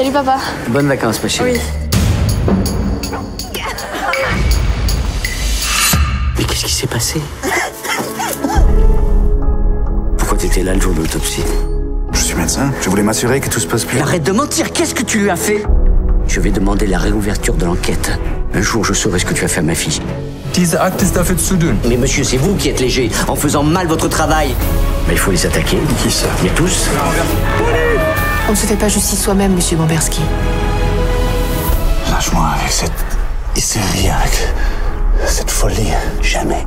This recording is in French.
Salut papa. Bonnes vacances, ma chérie. Oui. Mais qu'est-ce qui s'est passé? Pourquoi t'étais là le jour de l'autopsie? Je suis médecin. Je voulais m'assurer que tout se passe bien. Arrête de mentir, qu'est-ce que tu lui as fait? Je vais demander la réouverture de l'enquête. Un jour, je saurai ce que tu as fait à ma fille. Diese Akte ist dafür zu dünn. Mais monsieur, c'est vous qui êtes léger, en faisant mal votre travail. Mais il faut les attaquer. Qui ça? Mais tous On ne se fait pas justice soi-même, monsieur Bamberski. Lâche-moi avec cette hystérie, avec cette folie. Jamais.